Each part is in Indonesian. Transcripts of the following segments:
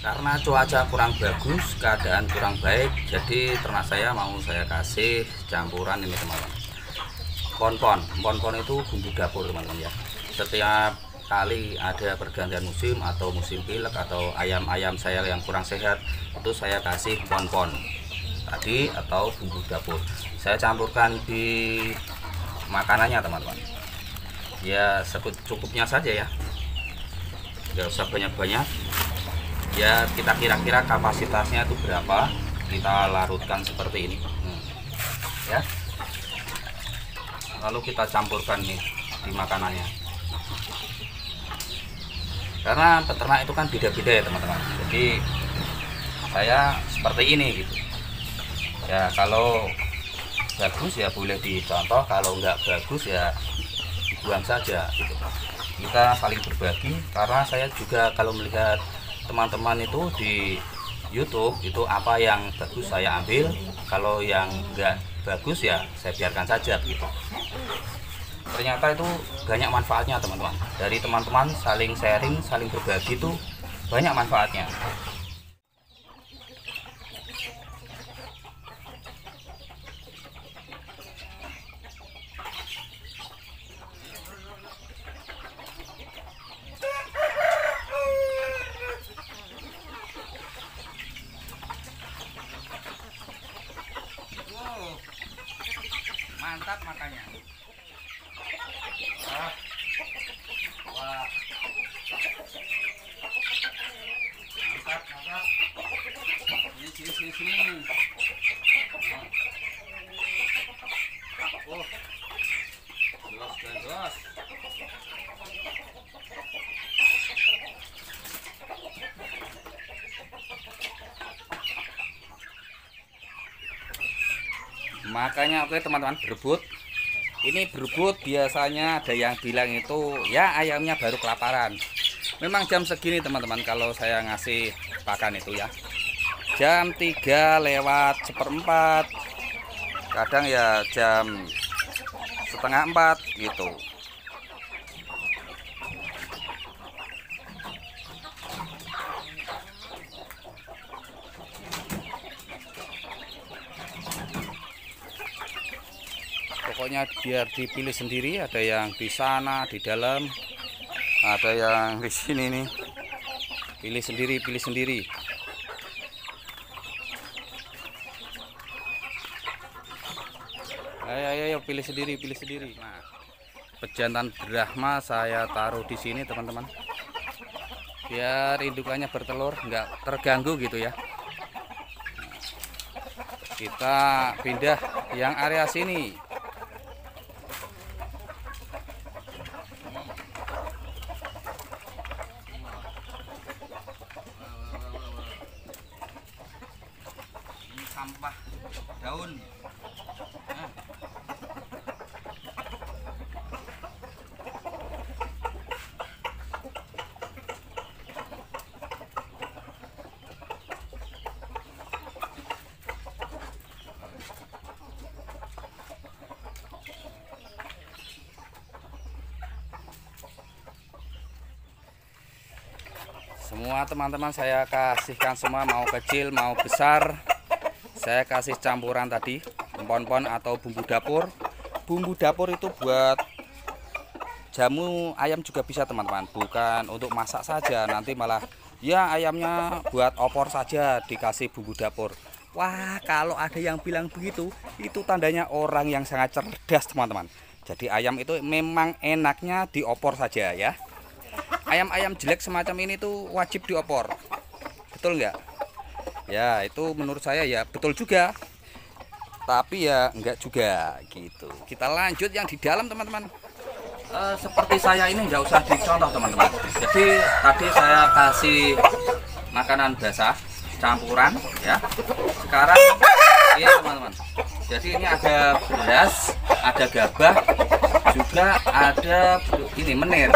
Karena cuaca kurang bagus, keadaan kurang baik, jadi ternak saya mau saya kasih campuran ini teman-teman. Pon-pon, pon-pon itu bumbu dapur teman-teman ya. Setiap kali ada pergantian musim atau musim pilek atau ayam-ayam saya yang kurang sehat, itu saya kasih pon-pon tadi atau bumbu dapur. Saya campurkan di makanannya teman-teman. Ya cukupnya saja ya. Tidak usah banyak-banyak ya kita kira-kira kapasitasnya itu berapa kita larutkan seperti ini Hmm. ya lalu kita campurkan nih di makanannya karena peternak itu kan beda-beda ya teman-teman jadi saya seperti ini gitu ya kalau bagus ya boleh dicontoh kalau nggak bagus ya buang saja gitu. Kita saling berbagi karena saya juga kalau melihat teman-teman itu di YouTube itu apa yang bagus saya ambil kalau yang enggak bagus ya saya biarkan saja gitu. Ternyata itu banyak manfaatnya teman-teman. Dari teman-teman saling sharing saling berbagi itu banyak manfaatnya Mantap makanya. Ah. Wah. Mantap, mantap. Ini sini sini sini. Oh. Dos, dos, makanya oke teman-teman berebut. Ini berebut biasanya ada yang bilang itu ya ayamnya baru kelaparan. Memang jam segini teman-teman kalau saya ngasih pakan itu ya. Jam 3 lewat seperempat. Kadang ya jam setengah empat gitu pokoknya biar dipilih sendiri ada yang di sana di dalam ada yang di sini nih. Pilih sendiri pilih sendiri. Ayo ayo, ayo pilih sendiri pilih sendiri. Nah pejantan Brahma saya taruh di sini teman-teman. Biar indukannya bertelur nggak terganggu gitu ya. Kita pindah yang area sini ini sampah daun Nah. Semua teman-teman saya kasihkan semua mau kecil mau besar. Saya kasih campuran tadi pon-pon atau bumbu dapur. Bumbu dapur itu buat jamu ayam juga bisa teman-teman. Bukan untuk masak saja nanti malah ya ayamnya buat opor saja dikasih bumbu dapur. Wah kalau ada yang bilang begitu itu tandanya orang yang sangat cerdas teman-teman. Jadi ayam itu memang enaknya diopor saja ya ayam-ayam jelek semacam ini tuh wajib diopor. Betul nggak? Ya itu menurut saya ya betul juga. Tapi ya enggak juga gitu. Kita lanjut yang di dalam teman-teman. Eh, seperti saya ini nggak usah dicontoh teman-teman. Jadi tadi saya kasih makanan basah campuran ya. Sekarang ini teman-teman. Jadi ini ada beras ada gabah juga ada ini menir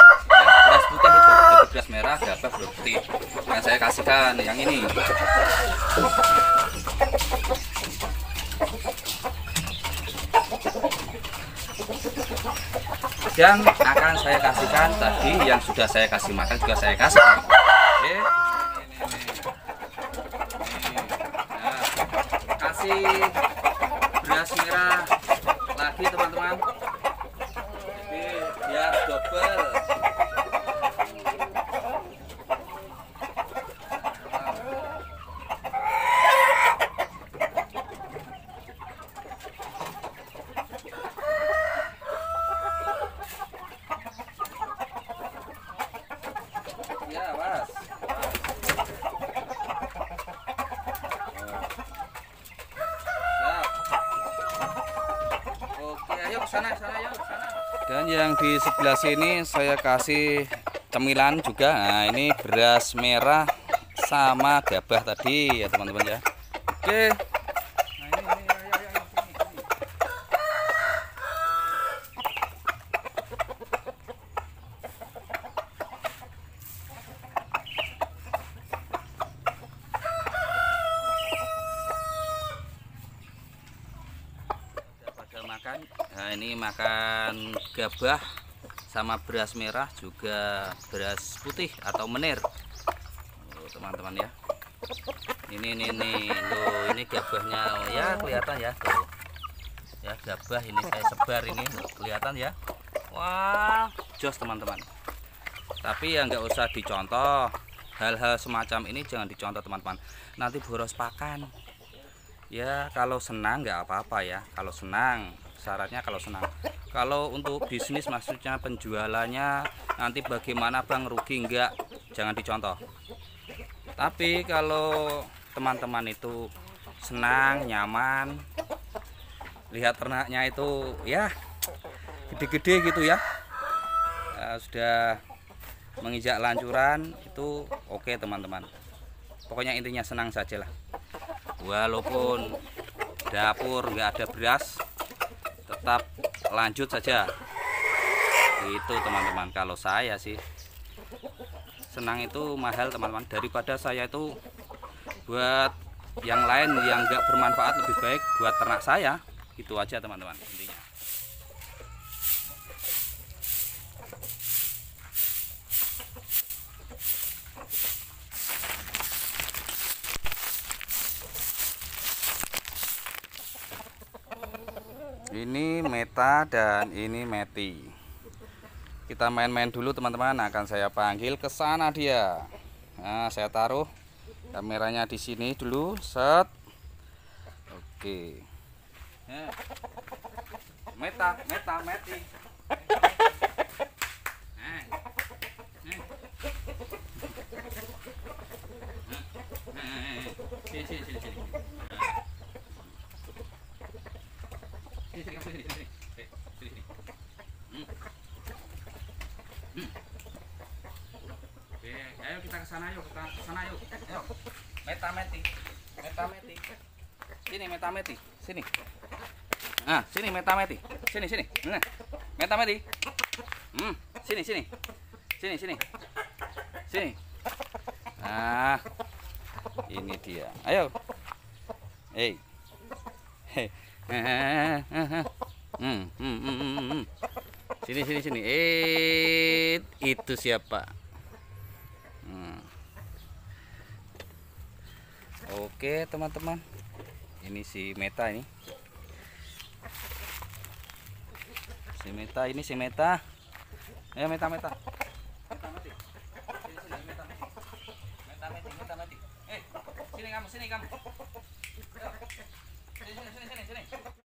merah gabah yang saya kasihkan yang ini. Yang akan saya kasihkan tadi yang sudah saya kasih makan juga saya kasih. Oke. Nah, kasih beras merah lagi teman-teman. Dan yang di sebelah sini saya kasih cemilan juga. Nah, ini beras merah sama gabah tadi ya, teman-teman ya. Oke. Nah, ini, ini, ayo, ayo, ayo, sini, sini. Udah pada makan nah ini makan gabah sama beras merah juga beras putih atau menir. Teman-teman ya. Ini ini ini. Tuh ini gabahnya. Oh, ya kelihatan ya. Tuh. Ya gabah ini saya sebar ini. Kelihatan ya. Wah jos teman-teman. Tapi ya nggak usah dicontoh. Hal-hal semacam ini jangan dicontoh teman-teman. Nanti boros pakan. Ya kalau senang nggak apa-apa ya. Kalau senang syaratnya kalau senang. Kalau untuk bisnis maksudnya penjualannya nanti bagaimana bang rugi nggak jangan dicontoh. Tapi kalau teman-teman itu senang nyaman lihat ternaknya itu ya gede-gede gitu ya. Ya, sudah menginjak lancuran itu oke teman-teman. Pokoknya intinya senang saja lah walaupun dapur nggak ada beras tetap lanjut saja. Itu teman-teman kalau saya sih senang itu mahal teman-teman. Daripada saya itu buat yang lain yang nggak bermanfaat lebih baik buat ternak saya itu aja teman-teman intinya. Ini meta dan ini meti kita main-main dulu teman-teman akan saya panggil ke sana dia nah saya taruh kameranya di sini dulu set oke Ya. meta meta meti Eh. Eh. Eh, eh, eh. Sini, sini, sini, sini. Sini. Eh, sini, sini. Hmm. Hmm. Oke, ayo kita ke sana yuk, kita sana yuk. Ayo. Meta meti. Meta meti. Sini meta meti. Sini. Nah, sini meta meti. Sini, sini. Nah. Meta meti. Hmm, sini, sini. Sini, sini. Sini. Nah. Ini dia. Ayo. Hey. Hey. Hmm, hmm, hmm, hmm, hmm. Sini sini sini. Eh, itu siapa? Hmm. Oke, teman-teman. Ini si Meta ini. Si Meta ini si Meta. Ayo Meta Meta. Meta Meti. Sini sini Meta. Meta Meti, Meta Meti. Eh, sini kamu, sini kamu. Sini sini sini sini.